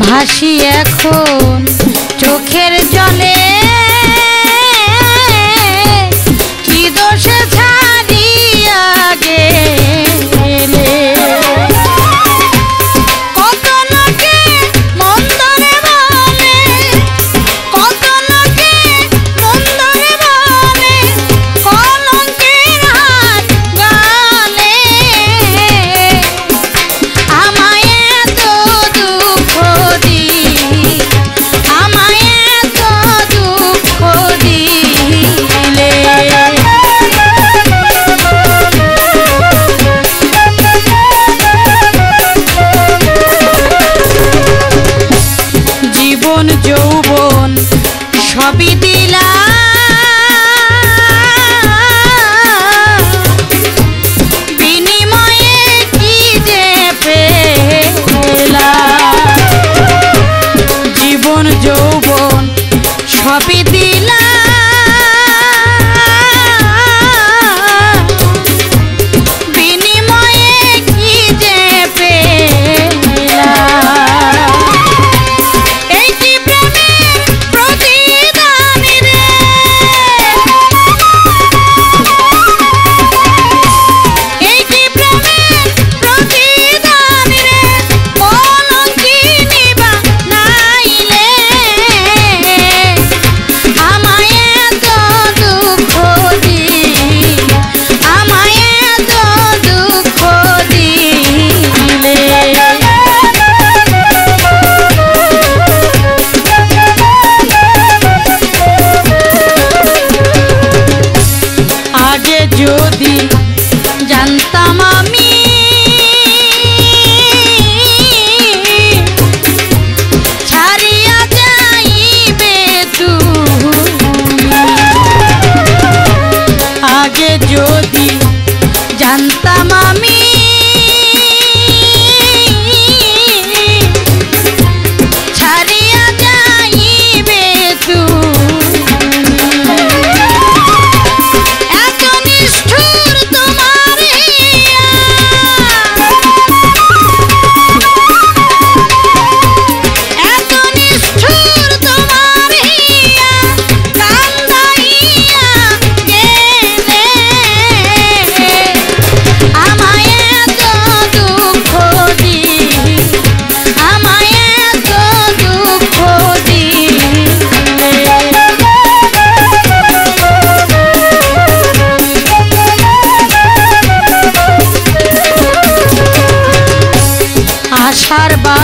ভাসি এখন চোখের জলে। The Joe.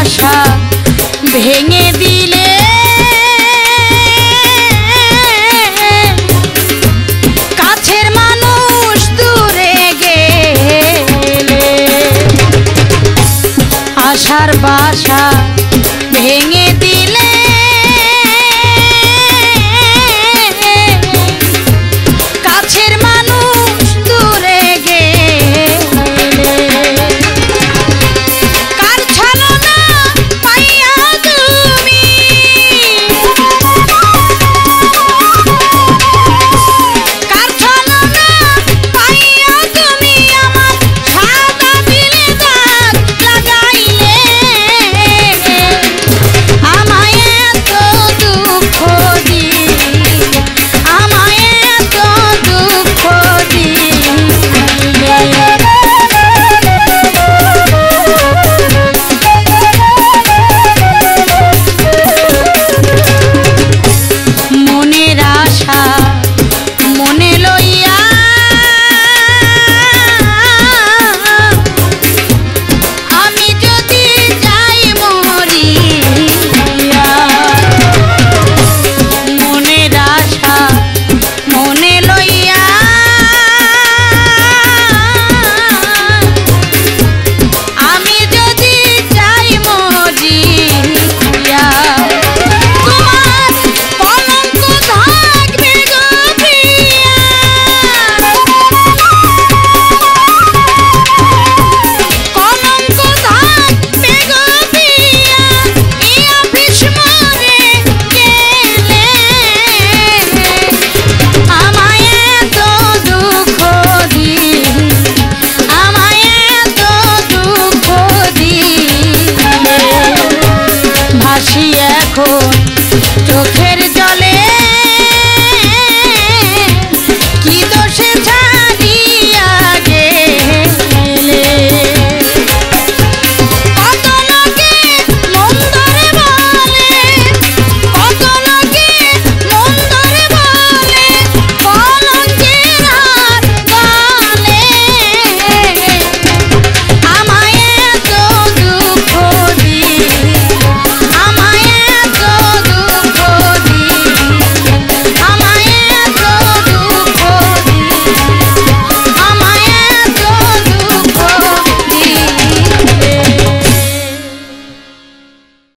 আশা ভেঙে এখন চোখের